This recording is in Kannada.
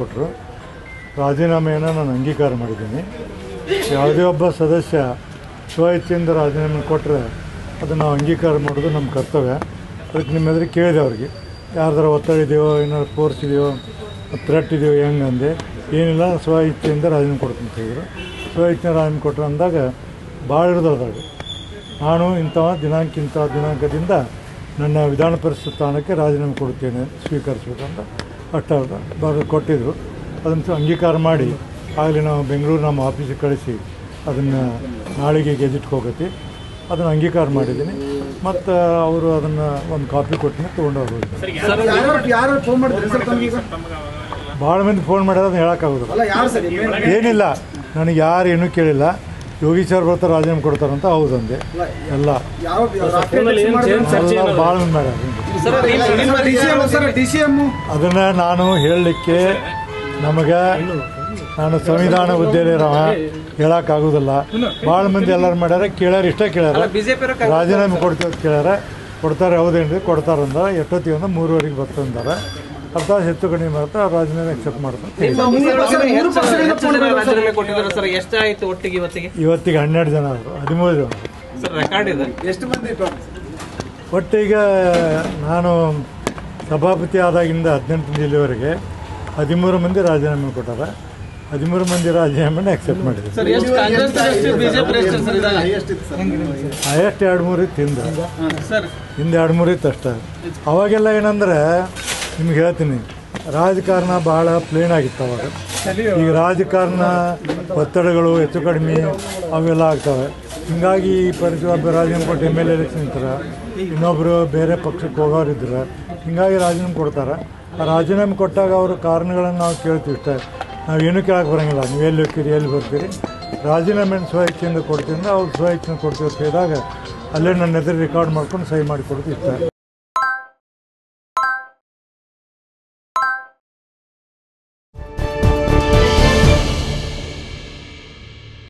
ಕೊಟ್ಟರು. ರಾಜೀನಾಮೆಯನ್ನು ನಾನು ಅಂಗೀಕಾರ ಮಾಡಿದ್ದೀನಿ. ಯಾವುದೇ ಒಬ್ಬ ಸದಸ್ಯ ಸ್ವಇಚ್ಛೆಯಿಂದ ರಾಜೀನಾಮೆ ಕೊಟ್ಟರೆ ಅದನ್ನು ನಾವು ಅಂಗೀಕಾರ ಮಾಡೋದು ನಮ್ಮ ಕರ್ತವ್ಯ. ಅದಕ್ಕೆ ನಿಮ್ಮ ಎದುರು ಕೇಳಿದೆ ಅವ್ರಿಗೆ. ಯಾರ್ದಾರ ಒತ್ತಡ ಇದೆಯೋ, ಏನಾದ್ರು ಫೋರ್ಸ್ ಇದೆಯೋ, ಥ್ರೆಟ್ ಇದೆಯೋ ಹೆಂಗೆ ಅಂದೆ. ಏನಿಲ್ಲ ಸ್ವ ಇಚ್ಛೆಯಿಂದ ರಾಜೀನಾಮೆ ಕೊಡ್ತೀನಿ ಅಂತ ಹೇಳಿದ್ರು. ಸ್ವ ರಾಜೀನಾಮೆ ಕೊಟ್ಟರು ಅಂದಾಗ ಭಾಳ ಇರೋದಾಗ ನಾನು ಇಂಥ ದಿನಾಂಕ, ಇಂಥ ದಿನಾಂಕದಿಂದ ನನ್ನ ವಿಧಾನ ಪರಿಷತ್ ಸ್ಥಾನಕ್ಕೆ ರಾಜೀನಾಮೆ ಕೊಡುತ್ತೇನೆ, ಸ್ವೀಕರಿಸ್ಬೇಕಂತ ಅಷ್ಟ ಬರೋದು ಕೊಟ್ಟಿದ್ದರು ಅದನ್ನು ಅಂಗೀಕಾರ ಮಾಡಿ ಆಗಲಿ ನಾವು ಬೆಂಗಳೂರು ನಮ್ಮ ಆಫೀಸಿಗೆ ಕಳಿಸಿ ಅದನ್ನು ನಾಳೆಗೆ ಗೆಜೆಟ್ಗೆ ಹೋಗತಿ ಅದನ್ನು ಅಂಗೀಕಾರ ಮಾಡಿದ್ದೀನಿ. ಮತ್ತು ಅವರು ಅದನ್ನು ಒಂದು ಕಾಪಿ ಕೊಟ್ಟಿನ ತೊಗೊಂಡು ಹೋಗ್ಬೋದು ಯಾರು ಯಾರು ಫೋನ್ ಮಾಡಿದ್ರಿ ಸರ್ ತಮಗೀಗ ಭಾಳ ಮಂದಿ ಫೋನ್ ಮಾಡಿದ್ರೆ ಅದನ್ನು ಹೇಳೋಕ್ಕಾಗೋದು ಅಲ್ಲ ಯಾರು ಸರ್ ಏನಿಲ್ಲ. ನನಗೆ ಯಾರು ಏನೂ ಕೇಳಿಲ್ಲ. ಯೋಗಿ ಸರ್ ಬರ್ತಾರೆ ರಾಜೀನಾಮೆ ಕೊಡ್ತಾರಂತ ಹೌದಂದೆ ಎಲ್ಲ. ಭಾಳ ಮಂದಿ ಮಾಡ್ಯಾರ ಅದನ್ನು ನಾನು ಹೇಳಲಿಕ್ಕೆ ನಮಗೆ ನಾನು ಸಂವಿಧಾನ ಹುದ್ದೆಲಿರವ ಹೇಳೋಕ್ಕಾಗೋದಿಲ್ಲ ಭಾಳ ಮಂದಿ ಎಲ್ಲರೂ ಮಾಡ್ಯಾರ ಕೇಳ್ಯಾರ ಇಷ್ಟ ಕೇಳ್ಯಾರ. ರಾಜೀನಾಮೆ ಕೊಡ್ತೀವಿ ಅಂತ ಕೇಳ್ಯಾರ. ಕೊಡ್ತಾರೆ ಹೌದೇನ್ರಿ? ಕೊಡ್ತಾರೆ ಅಂದ್ರೆ ಎಷ್ಟೊತ್ತಿಗೆ ಅಂದ್ರೆ ಮೂರುವರೆಗೆ ಬರ್ತಂದಾರ ಅರ್ಥ ಹೆಚ್ಚು ಕಡಿಮೆ ಬರ್ತಾ ರಾಜೀನಾಮೆ ಅಕ್ಸೆಪ್ಟ್ ಮಾಡ್ತಾರೆ. ಇವತ್ತಿಗೆ? ಇವತ್ತಿಗೆ ಹನ್ನೆರಡು ಜನ ಹದಿಮೂರು ಜನ. ಸರ್ ರೆಕಾರ್ಡ್ ಇದೆ. ಎಷ್ಟು ಮಂದಿ ಇಟ್ಟು ಈಗ ನಾನು ಸಭಾಪತಿ ಆದಾಗಿಂದ ಹದಿನೆಂಟು ಜಿಲ್ಲೆವರೆಗೆ ಹದಿಮೂರು ಮಂದಿ ರಾಜೀನಾಮೆ ಕೊಟ್ಟಾರ. ಹದಿಮೂರು ಮಂದಿ ರಾಜೀನಾಮೆನ ಅಕ್ಸೆಪ್ಟ್ ಮಾಡಿದೆ ಹೈಯೆಸ್ಟ್ ಎರಡು ಮೂರು ಇತ್ತು ಹಿಂದೆ. ಹಿಂದೆ ಎರಡು ಮೂರು ಇತ್ತು ಅಷ್ಟೇ. ಅವಾಗೆಲ್ಲ ಏನಂದ್ರೆ ನಿಮ್ಗೆ ಹೇಳ್ತೀನಿ ರಾಜಕಾರಣ ಭಾಳ ಪ್ಲೇನ್ ಆಗಿತ್ತು ಅವಾಗ. ಈಗ ರಾಜಕಾರಣ ಒತ್ತಡಗಳು ಹೆಚ್ಚು ಕಡಿಮೆ ಅವೆಲ್ಲ ಆಗ್ತವೆ. ಹಿಂಗಾಗಿ ಈ ಒಬ್ಬ ರಾಜೀನಾಮೆ ಕೊಟ್ಟು ಎಂ ಎಲ್ ಎಲೆಕ್ಷನ್ ಇರ್ತಾರೆ ಇನ್ನೊಬ್ಬರು ಬೇರೆ ಪಕ್ಷಕ್ಕೆ ಹೋಗೋರು ಇದ್ರೆ ಹಿಂಗಾಗಿ ರಾಜೀನಾಮೆ ಕೊಡ್ತಾರೆ. ಆ ರಾಜೀನಾಮೆ ಕೊಟ್ಟಾಗ ಅವರು ಕಾರಣಗಳನ್ನು ನಾವು ಕೇಳ್ತೀವಿ ಇಷ್ಟೇ. ನಾವು ಏನೂ ಕೇಳಕ್ಕೆ ಬರೋಂಗಿಲ್ಲ. ನೀವು ಎಲ್ಲಿ ಹೋಗ್ತೀರಿ, ಎಲ್ಲಿ ಬರ್ತೀರಿ? ರಾಜೀನಾಮೆ ಸ್ವ ಇಚ್ಛೆಯಿಂದ ಕೊಡ್ತೀನಿ ಅವ್ರು ಸ್ವ ಇಚ್ಛೆಯಿಂದ ಕೊಡ್ತೀವಿ ಅಂತ ಹೇಳಿದಾಗ ಅಲ್ಲೇ ನನ್ನ ಎದುರು ರೆಕಾರ್ಡ್ ಮಾಡ್ಕೊಂಡು ಸಹಿ ಮಾಡಿ ಇಷ್ಟ.